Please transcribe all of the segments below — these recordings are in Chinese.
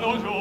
Bonjour.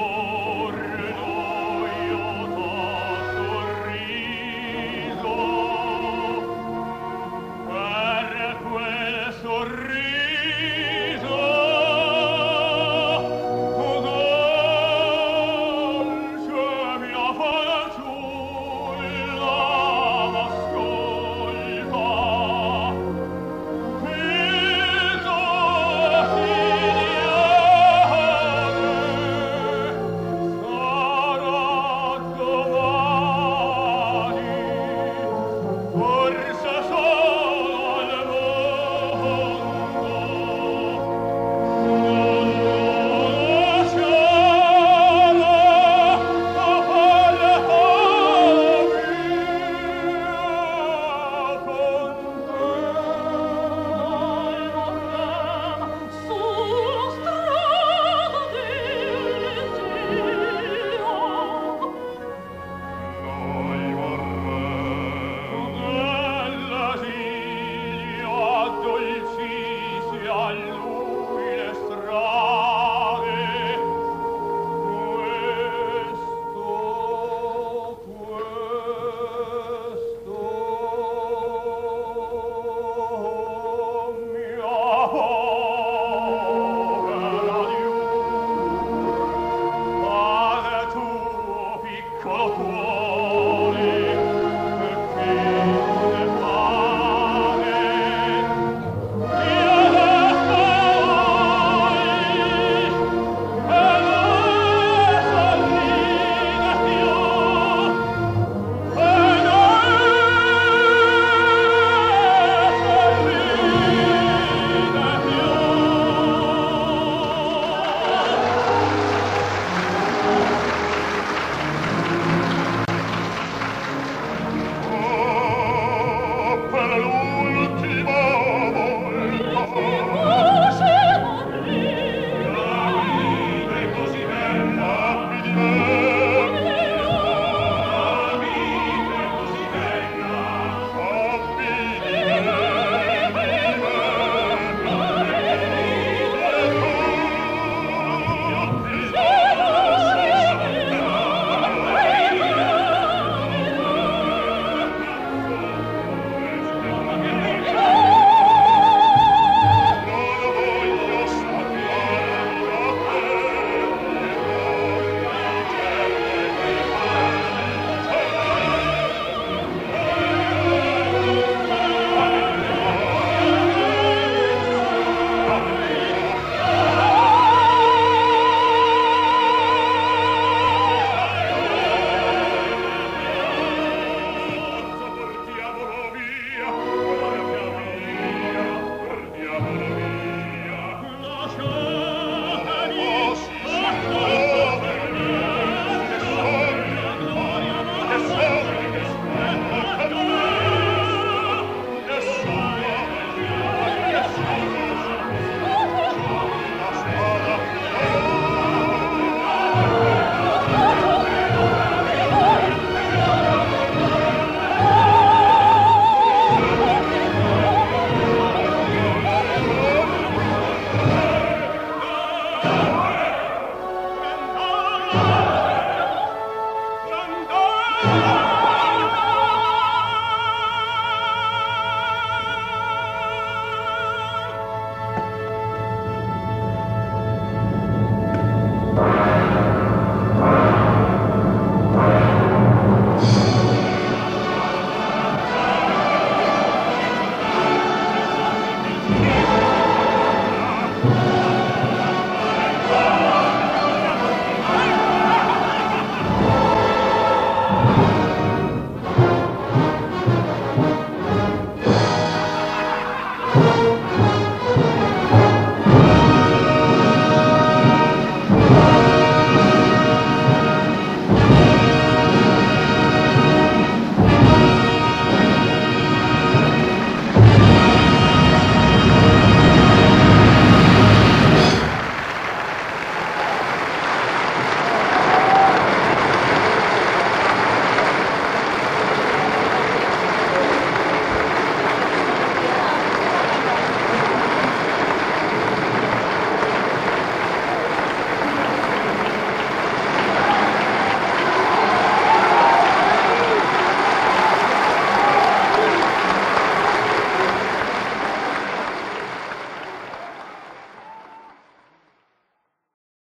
可恶